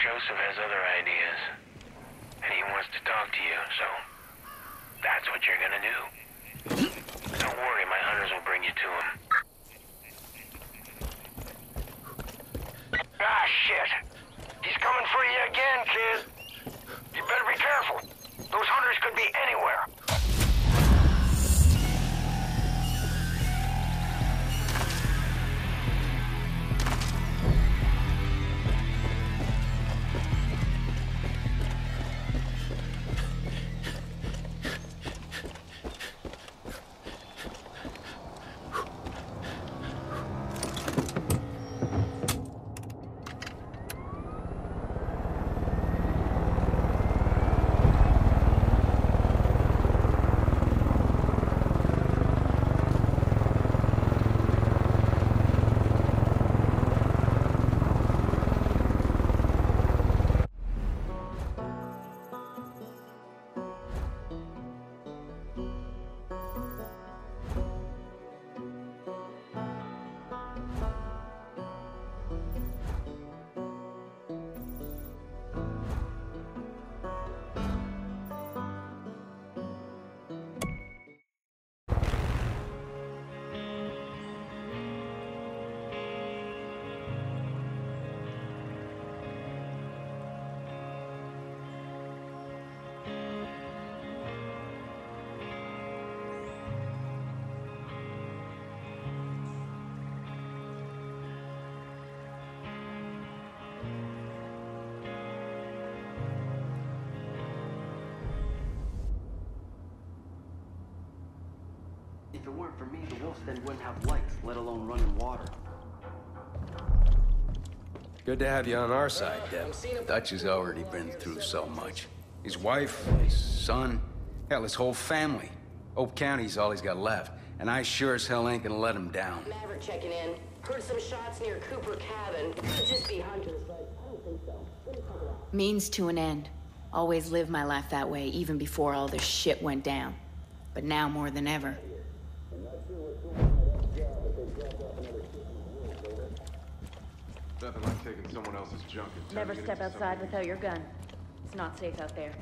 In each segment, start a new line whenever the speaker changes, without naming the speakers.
Joseph has other ideas. And he wants to talk to you, so... That's what you're gonna do. Don't worry, my hunters will bring you to him.
Ah, shit. He's coming for you again, kid. You better be careful. Those hunters could be anywhere.
If it weren't for me, the Wolf's Den wouldn't have lights, let alone running water.
Good to have you on our side, Deb.
Dutch has already been through so much. His wife, his son, hell, his whole family. Hope County's all he's got left, and I sure as hell ain't gonna let him down.
Maverick checking in. Heard some shots near Cooper Cabin. Could just be hunters, but I don't think so.
Means to an end. Always lived my life that way, even before all this shit went down. But now more than ever.
nothing like taking someone else's junk and
Never step outside without your gun. It's not safe out there.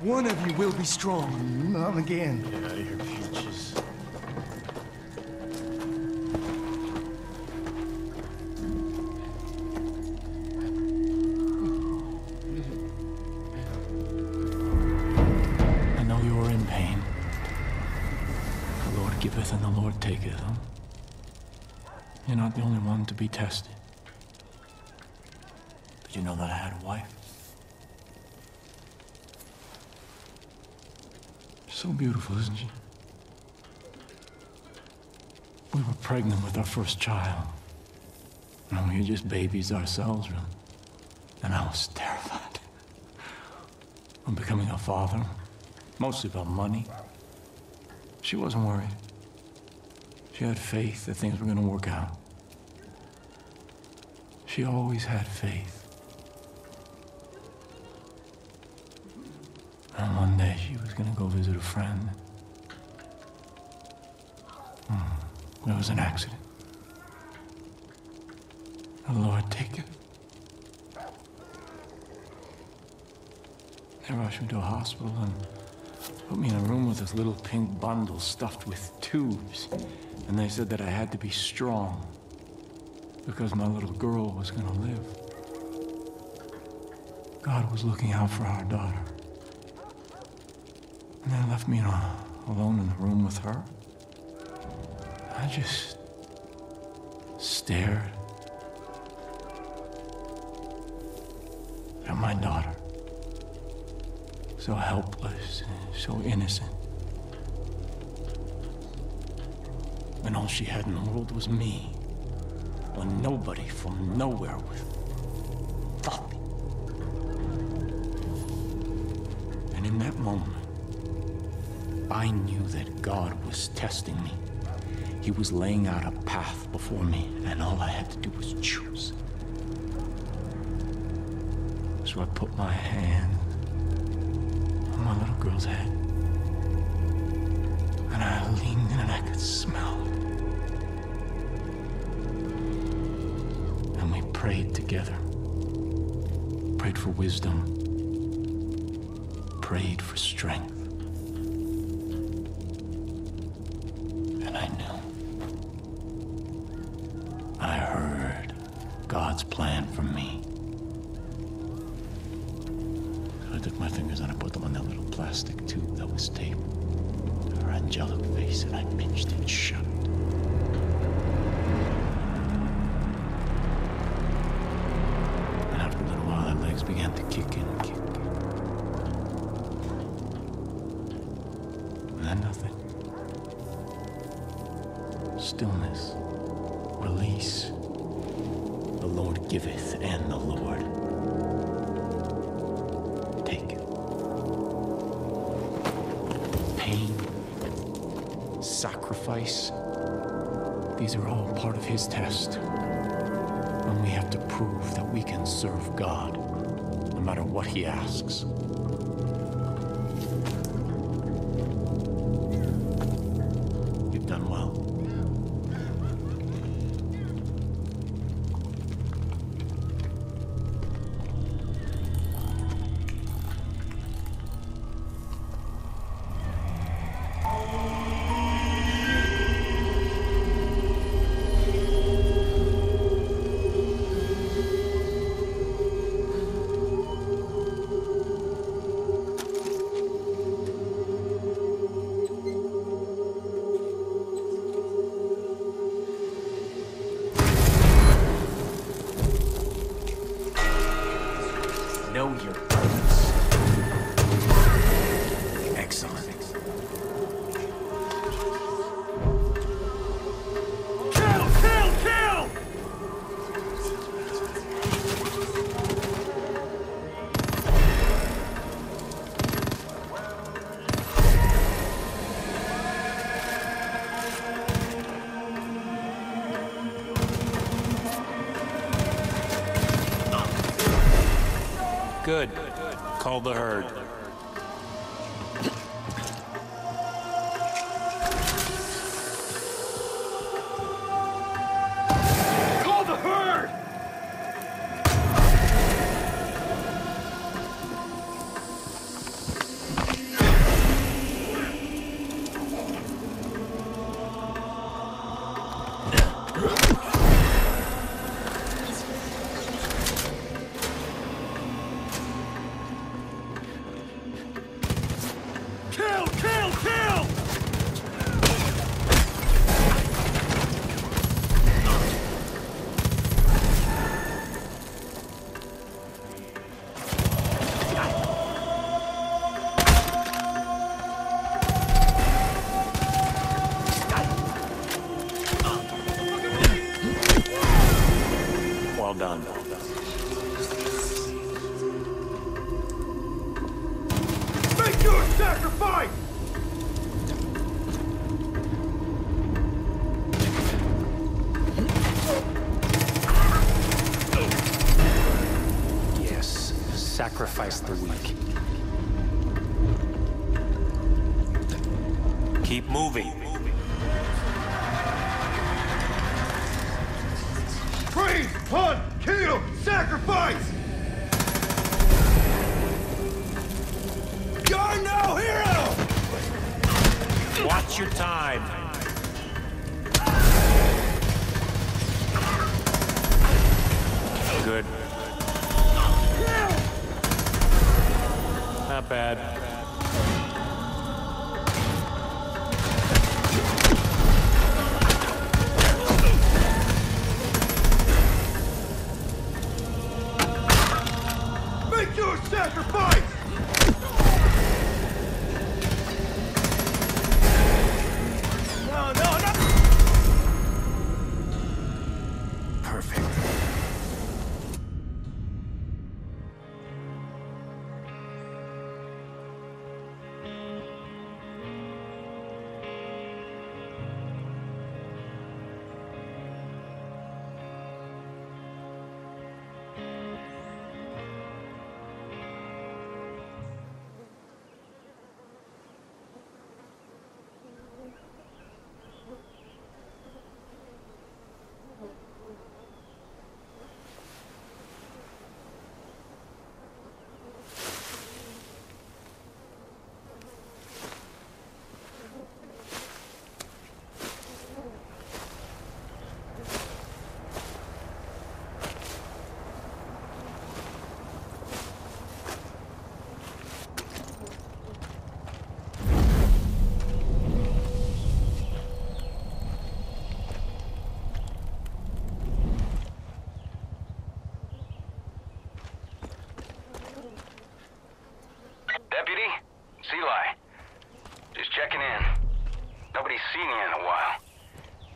One of you will be strong.
Not again.
Get out of here, Peaches.
I know you are in pain. The Lord giveth and the Lord taketh. Huh? You're not the only one to be tested. Did you know that I had a wife? So beautiful, isn't she? We were pregnant with our first child. And we were just babies ourselves, really. And I was terrified. I'm becoming a father, mostly about money. She wasn't worried. She had faith that things were going to work out. She always had faith. And one day she was going to go visit a friend. Hmm. There was an accident. The Lord take it. They rushed me to a hospital and put me in a room with this little pink bundle stuffed with tubes. And they said that I had to be strong because my little girl was going to live. God was looking out for our daughter. And they left me alone in the room with her. I just stared at my daughter. So helpless, so innocent. And all she had in the world was me. A nobody from nowhere with nothing. And in that moment, I knew that God was testing me. He was laying out a path before me, and all I had to do was choose. So I put my hand on my little girl's head. And I leaned in and I could smell. And we prayed together. Prayed for wisdom. Prayed for strength. God's plan for me. I took my fingers and I put them on that little plastic tube that was taped to her angelic face and I pinched it shut. And after a little while, her legs began to kick in and kick. And then nothing. Stillness. Release. The Lord giveth and the Lord taketh. Pain, sacrifice, these are all part of His test. And we have to prove that we can serve God no matter what He asks. The herd!
Make your sacrifice!
Yes, sacrifice the weak. Keep moving.
Hunt, kill, sacrifice! You're no hero!
Watch your time. Good. Not bad.
Seen you in a while.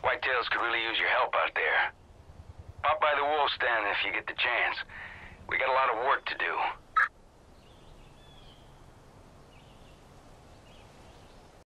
Whitetails could really use your help out there. Pop by the Wolf's Den if you get the chance. We got a lot of work